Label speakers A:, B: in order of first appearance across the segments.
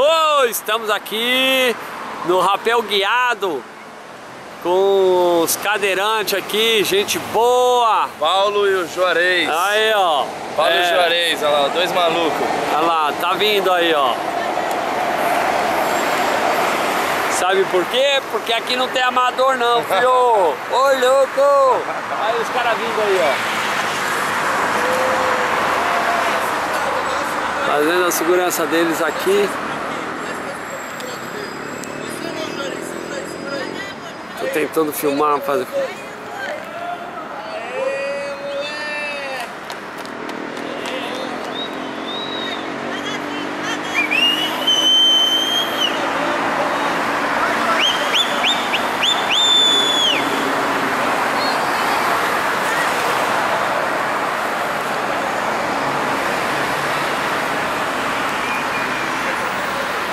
A: Oh, estamos aqui no rapel guiado com os cadeirantes aqui, gente boa.
B: Paulo e o Juarez.
A: Aí, ó.
B: Paulo
A: É.
B: e o Juarez, olha lá, dois malucos.
A: Olha lá, tá vindo aí, ó. Sabe por quê? Porque aqui não tem amador não, filho. Ô, louco. Aí os caras vindo aí, ó. Fazendo a segurança deles aqui. Tentando filmar, fazer...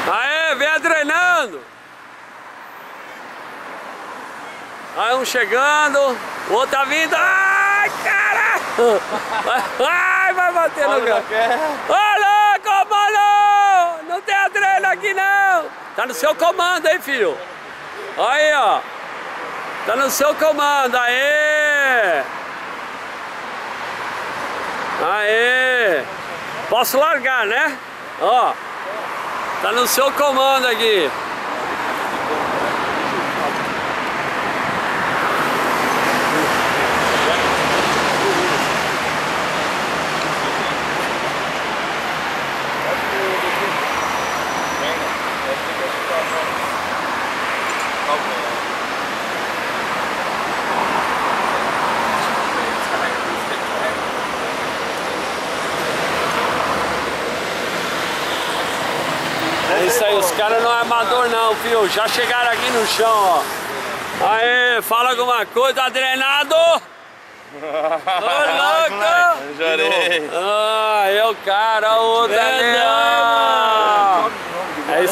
A: Aê, vem treinando! Aí um chegando, o outro tá vindo. Ai, cara! Ai, vai bater no cara. Ô, louco, mano! Não tem treino aqui, não! Tá no seu comando, hein, filho? Aí, ó. Tá no seu comando, aê! Aê! Posso largar, né? Ó. Tá no seu comando aqui. É isso aí, os caras não é amador não, filho. Já chegaram aqui no chão, ó. Aê, fala alguma coisa, tá drenado? Ô, louco! Ah, é o cara, o. É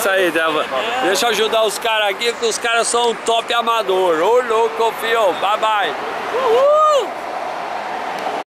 A: isso aí, Deva. Deixa eu ajudar os caras aqui, porque os caras são um top amador. Ô, louco, filho. Bye, bye. Uhul!